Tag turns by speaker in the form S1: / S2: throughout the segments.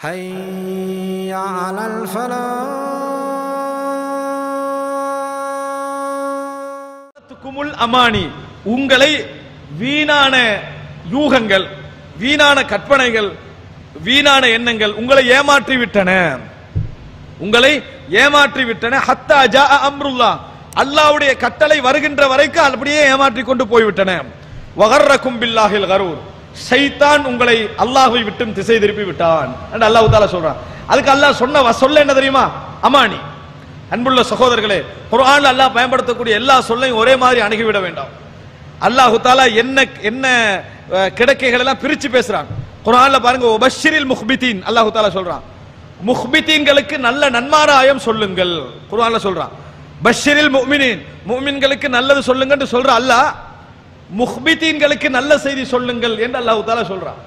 S1: حي على الفلاح
S2: குமுல் அமானி உங்களை வீணான யூகங்கள் வீணான கற்பனைகள் வீணான எண்ணங்கள் உங்களை ஏமாற்றி விட்டன உங்களை ஏமாற்றி விட்டன ஹத்தா ஜா அம்ருல்லா அல்லாஹ்வுடைய கட்டளை வருகின்ற வரைக்கும் அப்படியே ஏமாற்றி கொண்டு போய்விட்டன வகர்ரக்கும் பில்லாஹில் கரூர் ஷைத்தான் உங்களை அல்லாஹை விட்டும் திசை திருப்பி விட்டான் என்று அல்லாஹ் தாலா சொல்றான். அதுக்கு அல்லாஹ் சொன்ன சொல்ல என்ன தெரியுமா? அமானி. அன்புள்ள சகோதரர்களே குரான் அல்லாஹ் பயன்படுத்தக்கூடிய எல்லா சொல்லையும் ஒரே மாதிரி அணுகிவிட வேண்டாம். அல்லாஹு தாலா என்ன என்ன கிடைக்கைகள் எல்லாம் பிரிச்சு பேசுறான். குரான்ல பாருங்க உபஷிரில் முஹ்பிதீன் அல்லாஹு தாலா சொல்றான். முஹ்பிதீன்களுக்கு நல்ல நன்மாராயம் சொல்லுங்கள் குரான்ல சொல்றான். பஷிரில் முஹ்மினின் முஹ்மின்களுக்கு நல்லது சொல்லுங்கன்னு சொல்ற அல்லாஹ் முஹ்பித்தீன்களுக்கு நல்ல செய்தி சொல்லுங்கள் என்று அல்லாஹ் தாலா சொல்றான்.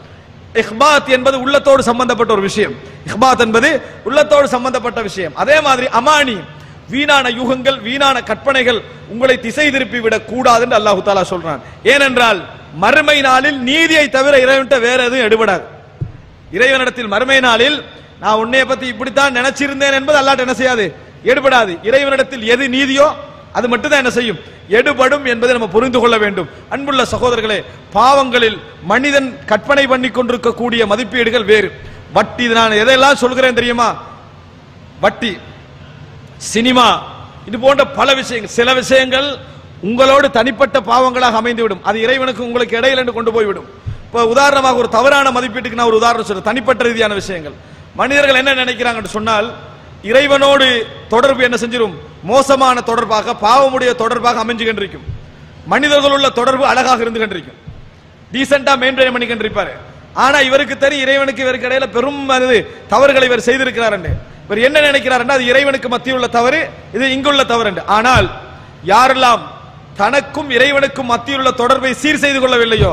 S2: இஹ்பாத் என்பது உள்ளத்தோடு சம்பந்தப்பட்ட ஒரு விஷயம். இஹ்பாத் என்பது உள்ளத்தோடு சம்பந்தப்பட்ட விஷயம். அதே மாதிரி அமானி வீணான யுகங்கள் வீணான கற்பனைகள் உங்களை திசை திருப்பி விடக் கூடாது என்று அல்லாஹு தாலா சொல்றான். ஏனென்றால் மறுமை நாளில் நீதியை தவிர இறைவன்ட்ட வேற எதுவும் எடுபடாது. இறைவனிடத்தில் மறுமை நாளில் நான் உன்னைய பத்தி இப்படித்தான் நினைச்சிருந்தேன் என்பது அல்லாஹ் என்ன செய்யாது? எடுபடாது. இறைவனிடத்தில் எது நீதியோ அது மட்டும்தான் என்ன செய்யும்? எடுபடும் என்பதை நம்ம புரிந்து கொள்ள வேண்டும். அன்புள்ள சகோதரர்களே பாவங்களில் மனிதன் கற்பனை பண்ணி கொண்டிருக்கக்கூடிய மதிப்பீடுகள் வேறு. வட்டி நான் எதையெல்லாம் சொல்கிறேன் தெரியுமா? வட்டி சினிமா இது போன்ற பல விஷயங்கள். சில விஷயங்கள் உங்களோடு தனிப்பட்ட பாவங்களாக அமைந்துவிடும். அது இறைவனுக்கு உங்களுக்கு இடையில என்று கொண்டு போய்விடும். இப்போ உதாரணமாக ஒரு தவறான மதிப்பீட்டுக்கு நான் ஒரு உதாரணம் சொல்றேன். தனிப்பட்ட ரீதியான விஷயங்கள். மனிதர்கள் என்ன நினைக்கிறாங்கன்னு சொன்னால் இறைவனோடு தொடர்பு என்ன செஞ்சிடும் மோசமான தொடர்பாக பாவமுடைய தொடர்பாக அமைஞ்சு கண்டிருக்கும் மனிதர்கள் உள்ள தொடர்பு அழகாக இருந்து கண்டிருக்கும் டீசெண்டா மெயின்டைன் பண்ணி கொண்டிருப்பாரு ஆனா இவருக்கு தெரியும் இறைவனுக்கு இவருக்கு இடையில பெரும் தவறுகளை இவர் செய்திருக்கிறார் என்று இவர் என்ன நினைக்கிறார் அது இறைவனுக்கு மத்தியில் உள்ள தவறு இது இங்குள்ள தவறு என்று ஆனால் யாரெல்லாம் தனக்கும் இறைவனுக்கும் மத்தியில் உள்ள தொடர்பை சீர் செய்து கொள்ளவில்லையோ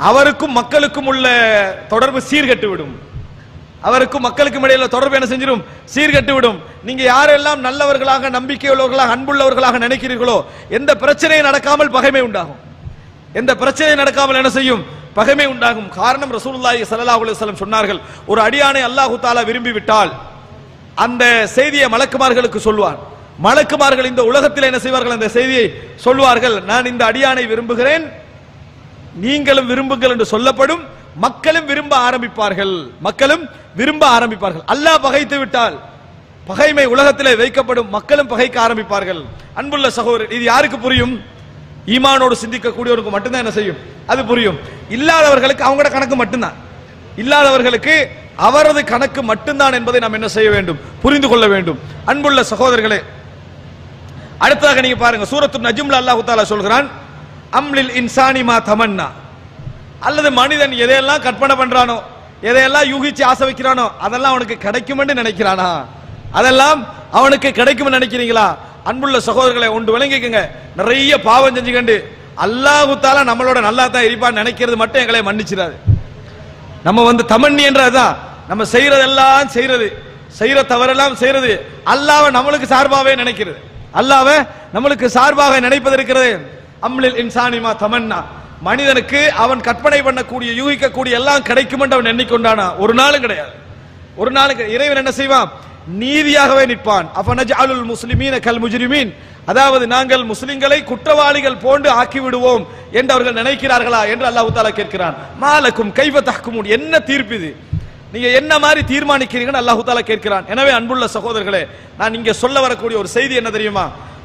S2: அவருக்கும் மக்களுக்கும் உள்ள தொடர்பு சீர்கெட்டு விடும் அவருக்கும் மக்களுக்கும் இடையில தொடர்பு என்ன செஞ்சிடும் சீர்கட்டு விடும் நீங்க யாரெல்லாம் நல்லவர்களாக நம்பிக்கையுள்ளவர்களாக அன்புள்ளவர்களாக நினைக்கிறீர்களோ எந்த பிரச்சனையும் நடக்காமல் பகைமை உண்டாகும். எந்த பிரச்சனையும் நடக்காமல் என்ன செய்யும்? பகைமை உண்டாகும். காரணம் ரசூலுல்லாஹி ஸல்லல்லாஹு அலைஹி வஸல்லம் சொன்னார்கள். ஒரு அடியானை அல்லாஹு தாலா விரும்பி விட்டால் அந்த செய்தியை மலக்குமார்களுக்கு சொல்வார். மலக்குமார்கள் இந்த உலகத்தில் என்ன செய்வார்கள்? அந்த செய்தியை சொல்வார்கள். நான் இந்த அடியானை விரும்புகிறேன். நீங்களும் விரும்புங்கள் என்று சொல்லப்படும். மக்களும் விரும்ப ஆரம்பிப்பார்கள். மக்களும் விரும்ப ஆரம்பிப்பார்கள். அல்லாஹ் பகைத்து விட்டால் பகைமை உலகத்திலே வைக்கப்படும். மக்களும் பகைக்க ஆரம்பிப்பார்கள். அன்புள்ள சகோதரர் இது யாருக்கு புரியும்? ஈமானோடு சிந்திக்கக்கூடியவருக்கு மட்டும்தான் என்ன செய்யும்? அது புரியும். இல்லாதவர்களுக்கு அவங்களோட கணக்கு மட்டும்தான். இல்லாதவர்களுக்கு அவரது கணக்கு மட்டும்தான் என்பதை நாம் என்ன செய்ய வேண்டும்? புரிந்து கொள்ள வேண்டும். அன்புள்ள சகோதரர்களே அடுத்ததாக நீங்க பாருங்க. சூரத்து நஜிம்ல அல்லாஹ் தாலா சொல்கிறான் அம்லில் இன்சானிமா தமன்னா. அல்லது மனிதன் எதையெல்லாம் கற்பனை பண்றானோ எதையெல்லாம் யூகிச்சு ஆசை வைக்கிறானோ அதெல்லாம் அவனுக்கு கிடைக்கும்னு நினைக்கிறானா? அதெல்லாம் அவனுக்கு கிடைக்கும் நினைக்கிறீங்களா? அன்புள்ள சகோதரர்களை ஒன்று விளங்கிக்கங்க. நிறைய பாவம் செஞ்சுக்கண்டு. அல்லாஹு தாலா நம்மளோட நல்லா தான் இருப்பான்னு நினைக்கிறது மட்டும் எங்களை மன்னிச்சிடாது. நம்ம வந்து தமண்ணி என்றதுதான். நம்ம செய்யறதெல்லாம் செய்யறது. செய்யற தவறெல்லாம் செய்யறது. அல்லாவ நம்மளுக்கு சார்பாகவே நினைக்கிறது. அல்லாவ நம்மளுக்கு சார்பாக நினைப்பது இருக்கிறது. அம்லில் இன்சானிமா தமன்னா. மனிதனுக்கு அவன் கற்பனை பண்ணக்கூடிய யூகிக்கக்கூடிய எல்லாம் கிடைக்கும் என்று அவன் எண்ணிக்கொண்டானா? ஒரு நாளும் கிடையாது. ஒரு நாளும் இறைவன் என்ன செய்வான்? நீதியாகவே நிற்பான். அஃபனஜ் அலுல் முஸ்லிமீன கல் முஜ்ரிமீன். அதாவது நாங்கள் முஸ்லிம்களை குற்றவாளிகள் போன்று ஆக்கி விடுவோம் என்று அவர்கள் நினைக்கிறார்களா என்று அல்லாஹு தாலா கேட்கிறான். மாலக்கும் கைவ என்ன தீர்ப்பு இது? நீங்க என்ன மாதிரி தீர்மானிக்கிறீங்கன்னு அல்லாஹு தாலா கேட்கிறான். எனவே அன்புள்ள சகோதரர்களே நான் இங்க சொல்ல வரக்கூடிய ஒரு செய்தி என்ன தெரியுமா?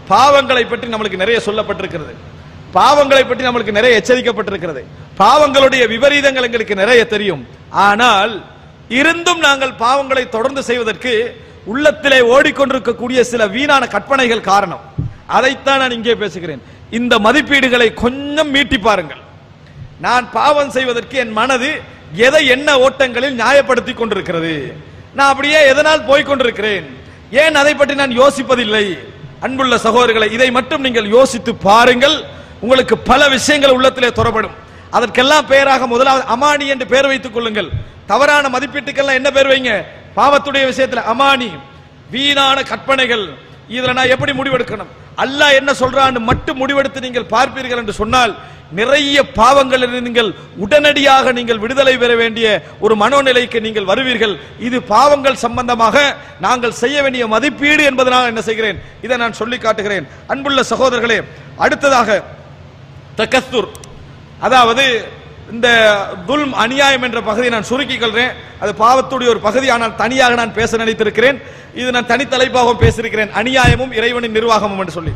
S2: பாவங்களை பற்றி நம்மளுக்கு நிறைய சொல்லப்பட்டிருக்கிறது. பாவங்களை பற்றி நம்மளுக்கு நிறைய எச்சரிக்கப்பட்டிருக்கிறது. பாவங்களுடைய விபரீதங்கள் எங்களுக்கு நிறைய தெரியும். ஆனால் இருந்தும் நாங்கள் பாவங்களை தொடர்ந்து செய்வதற்கு உள்ளத்திலே ஓடிக்கொண்டிருக்கக்கூடிய சில வீணான கற்பனைகள் காரணம். அதைத்தான் நான் இங்கே பேசுகிறேன். இந்த மதிப்பீடுகளை கொஞ்சம் மீட்டி பாருங்கள். நான் பாவம் செய்வதற்கு என் மனது எதை என்ன ஓட்டங்களில் நியாயப்படுத்தி கொண்டிருக்கிறது. நான் அப்படியே எதனால் போய்கொண்டிருக்கிறேன் ஏன் அதை பற்றி நான் யோசிப்பதில்லை? அன்புள்ள சகோதரர்களை இதை மட்டும் நீங்கள் யோசித்து பாருங்கள். உங்களுக்கு பல விஷயங்கள் உள்ளத்திலே தொடரப்படும் அதற்கெல்லாம் பெயராக முதலாவது அமானி என்று பெயர் வைத்துக் கொள்ளுங்கள். தவறான மதிப்பீட்டுக்கெல்லாம் என்ன பேர் வைங்க? பாவத்துடைய விஷயத்துல அமானி வீணான கற்பனைகள். இதுல நான் எப்படி முடிவெடுக்கணும்? அல்லாஹ் என்ன சொல்றான்னு மட்டும் முடிவெடுத்து நீங்கள் பார்ப்பீர்கள் என்று சொன்னால் நிறைய பாவங்களில் நீங்கள் உடனடியாக நீங்கள் விடுதலை பெற வேண்டிய ஒரு மனோநிலைக்கு நீங்கள் வருவீர்கள். இது பாவங்கள் சம்பந்தமாக நாங்கள் செய்ய வேண்டிய மதிப்பீடு என்பதனால் என்ன செய்கிறேன்? இதை நான் சொல்லி காட்டுகிறேன். அன்புள்ள சகோதரர்களே அடுத்ததாக தக்கஸ்துர் அதாவது இந்த துல்ம் அநியாயம் என்ற பகுதியை நான் சுருக்கிக் கொள்கிறேன் அது பாவத்துடைய ஒரு பகுதி. ஆனால் தனியாக நான் பேச நினைத்திருக்கிறேன். இது நான் தனித்தலைப்பாகவும் பேசியிருக்கிறேன். அநியாயமும் இறைவனின் நிர்வாகமும் என்று சொல்லி.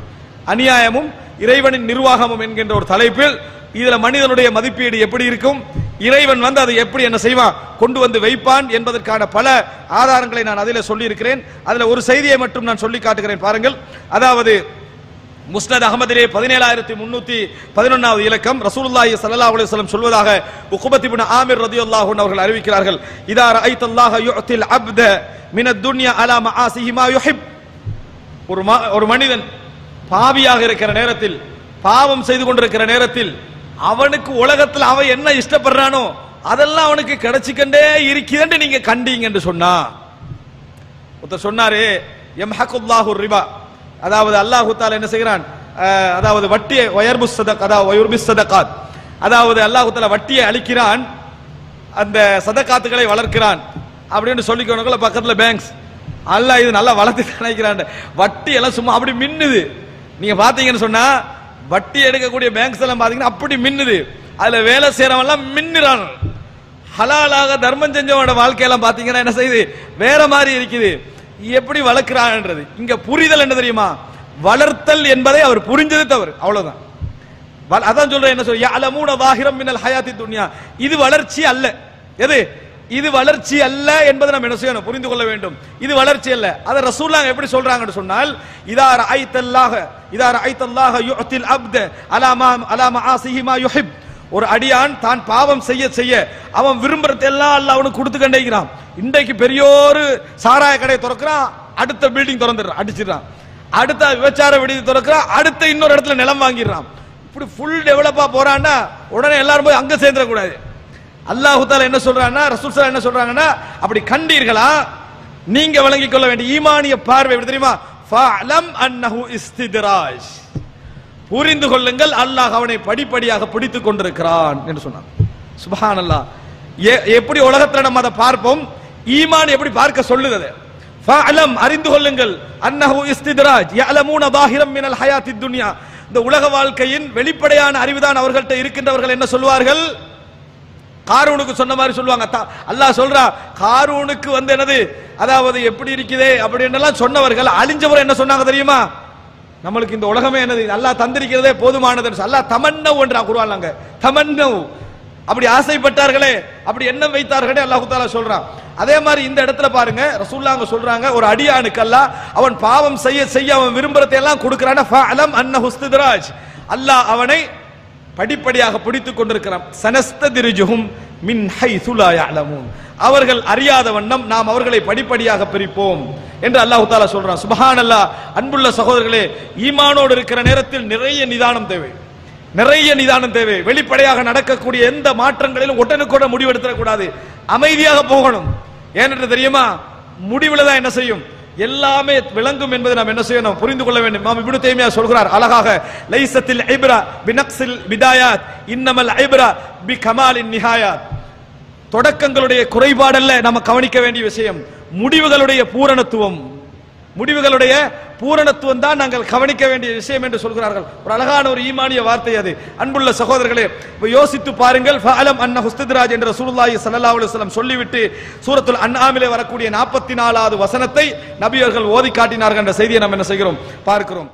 S2: அநியாயமும் இறைவனின் நிர்வாகமும் என்கின்ற ஒரு தலைப்பில் இதுல மனிதனுடைய மதிப்பீடு எப்படி இருக்கும்? இறைவன் வந்து அதை எப்படி என்ன செய்வான்? கொண்டு வந்து வைப்பான் என்பதற்கான பல ஆதாரங்களை நான் அதில் சொல்லியிருக்கிறேன். அதில் ஒரு செய்தியை மட்டும் நான் சொல்லி காட்டுகிறேன். பாருங்கள். அதாவது முஸ்னத் அகமதிலே பதினேழாயிரத்தி முன்னூத்தி பதினொன்னாவது இலக்கம் ரசூலுல்லாஹி ஸல்லல்லாஹு அலைஹி வஸல்லம் சொல்வதாக உக்பத் இப்னு ஆமிர் ரதி அன்ஹு அவர்கள் அறிவிக்கிறார்கள். இதா ரஅய்தல்லாஹ யுஅத்தில் அப்த மினத் துன்யா அலா மஆசிஹி மா யுஹிப். ஒரு ம- ஒரு மனிதன் பாவியாக இருக்கிற நேரத்தில் பாவம் செய்து கொண்டிருக்கிற நேரத்தில் அவனுக்கு உலகத்தில் அவன் என்ன இஷ்டப்படுறானோ அதெல்லாம் அவனுக்கு கிடைச்சிக்கண்டே இருக்கிறேன்னு நீங்க கண்டீங்க என்று சொன்னா. ஒருத்தர் சொன்னாரு எம்ஹகுல்லாஹு ரிபா. அதாவது அல்லாஹு தாலா என்ன செய்கிறான்? அதாவது வட்டியை வயர்பு சதக் அதாவது வயுர்பி சதகாத் அதாவது அல்லாஹு தாலா வட்டியை அளிக்கிறான் அந்த சதக்காத்துகளை வளர்க்கிறான் அப்படின்னு சொல்லிக்கொண்டு பக்கத்தில் பேங்க்ஸ் அல்லாஹ் இது நல்லா வளர்த்து நினைக்கிறான் வட்டி எல்லாம் சும்மா அப்படி மின்னுது. நீங்க பாத்தீங்கன்னு சொன்னா வட்டி எடுக்கக்கூடிய பேங்க்ஸ் எல்லாம் பாத்தீங்கன்னா அப்படி மின்னுது. அதுல வேலை செய்யறவன் எல்லாம் மின்னுறான். ஹலாலாக தர்மம் செஞ்சவனோட வாழ்க்கையெல்லாம் பாத்தீங்கன்னா என்ன செய்யுது? வேற மாதிரி இருக்குது. எப்படி வளர்க்கிறான்ன்றது இங்க புரிதல் என்ன தெரியுமா? வளர்த்தல் என்பதை அவர் புரிஞ்சது தவறு. அவ்வளவுதான். வ- அதான் சொல்றேன் என்ன சொல்ற மூட வாஹிரம் மின்னல் ஹயாத்தி துன்யா. இது வளர்ச்சி அல்ல. எது? இது வளர்ச்சி அல்ல என்பதை நம்ம என்ன செய்யணும்? புரிந்து கொள்ள வேண்டும். இது வளர்ச்சி அல்ல. அதை ரசூல்லாங்க எப்படி சொல்றாங்கன்னு சொன்னால் இதா ஐத்தல்லாக இதா ஐத்தல்லாக யுஅத்தில் அப்த அலாமா மா ஆசிஹிமா யுஹிப். ஒரு அடியான் தான் பாவம் செய்ய செய்ய அவன் விரும்புறது எல்லாம் அல்ல அவனுக்கு கொடுத்து கண்டேங்கிறான் இன்றைக்கு பெரியோரு சாராய கடையை திறக்கிறான் அடுத்த பில்டிங் திறந்துடுறான் அடிச்சிடுறான். அடுத்த விபச்சார விடுதி திறக்கிறான் அடுத்த இன்னொரு இடத்துல நிலம் வாங்கிடுறான். இப்படி ஃபுல் டெவலப்பா போறான்னா உடனே எல்லாரும் போய் அங்க சேர்ந்துடக்கூடாது. அல்லாஹு தாலா என்ன சொல்றான்னா ரசூல் சார் என்ன சொல்றாங்கன்னா அப்படி கண்டீர்களா? நீங்க வழங்கிக் கொள்ள வேண்டிய ஈமானிய பார்வை எப்படி தெரியுமா? ஃபஅலம் அன்னஹு இஸ்தித்ராஜ். புரிந்து கொள்ளுங்கள் அல்லாஹ் அவனை படிப்படியாக பிடித்துக் கொண்டிருக்கிறான் என்று சொன்னான். சுபஹானல்லாஹ். எ- எப்படி உலகத்துல நம்ம அதை பார்ப்போம்? ஈமான் எப்படி பார்க்க சொல்லுகிறது? அது ஃபஅலம் அறிந்து கொள்ளுங்கள். அன்னஹு இஸ்தித்ராஜ் யஅலமூன தாஹிரம் மினல் ஹயாத்தித் துன்யா. இந்த உலக வாழ்க்கையின் வெளிப்படையான அறிவுதான் அவர்கள்ட்ட இருக்கின்றவர்கள் என்ன சொல்வார்கள்? காரூனுக்கு சொன்ன மாதிரி சொல்லுவாங்க. அல்லாஹ் சொல்றா காரூனுக்கு வந்து என்னது? அதாவது எப்படி இருக்குதே அப்படின்னு எல்லாம் சொன்னவர்கள் அழிஞ்சவர் என்ன சொன்னாங்க தெரியுமா? நம்மளுக்கு இந்த உலகமே என்னது? நல்லா தந்திருக்கிறதே போதுமானது அல்லாஹ் தமன்னவ் என்றா குருவாங்க தமன்னவ். அப்படி ஆசைப்பட்டார்களே அப்படி எண்ணம் வைத்தார்களே அல்லாஹு தாலா சொல்றான். அதே மாதிரி இந்த இடத்துல பாருங்க ரசூல்லாங்க சொல்றாங்க ஒரு அடியானுக்கு அல்லாஹ் அவன் பாவம் செய்ய செய்ய அவன் விரும்புறதை எல்லாம் கொடுக்கிறான் ஃபஅலம் அன்னஹு அல்லாஹ் அவனை படிப்படியாக பிடித்துக் கொண்டிருக்கிறான். சனஸ்ததிருஜுகும் மின் ஹை லா அலமும் அவர்கள் அறியாத வண்ணம் நாம் அவர்களை படிப்படியாக பிரிப்போம் என்று அல்லாஹ் தாலா சொல்றான். சுபஹானல்லாஹ் அன்புள்ள சகோதரர்களே ஈமானோடு இருக்கிற நேரத்தில் நிறைய நிதானம் தேவை. நிறைய நிதானம் தேவை. வெளிப்படையாக நடக்கக்கூடிய எந்த மாற்றங்களிலும் உடனுக்குட முடிவெடுத்துடக்கூடாது. அமைதியாக போகணும். ஏனென்று தெரியுமா? முடிவில் தான் என்ன செய்யும்? எல்லாமே விளங்கும் என்பதை நாம் என்ன செய்யணும்? புரிந்து கொள்ள வேண்டும். நாம் இப்னு சொல்கிறார் அழகாக லைசத்தில் ஐப்ரா பினக்ஸில் விதாயாத் இன்னமல் ஐப்ரா பி கமாலின் நிஹாயாத். தொடக்கங்களுடைய குறைபாடல்ல நம்ம கவனிக்க வேண்டிய விஷயம் முடிவுகளுடைய பூரணத்துவம். முடிவுகளுடைய பூரணத்துவம் தான் நாங்கள் கவனிக்க வேண்டிய விஷயம் என்று சொல்கிறார்கள். ஒரு அழகான ஒரு ஈமானிய வார்த்தை அது. அன்புள்ள சகோதரர்களே யோசித்து பாருங்கள் ஃபாலம் அன்ன ஹுஸ்தித்ராஜ் என்ற ரசூலுல்லாஹி சல்லா அலுவலம் சொல்லிவிட்டு சூரத்துல் அண்ணாமிலே வரக்கூடிய 44வது வசனத்தை நபியர்கள் ஓதி காட்டினார்கள் என்ற செய்தியை நாம் என்ன செய்கிறோம்? பார்க்கிறோம்.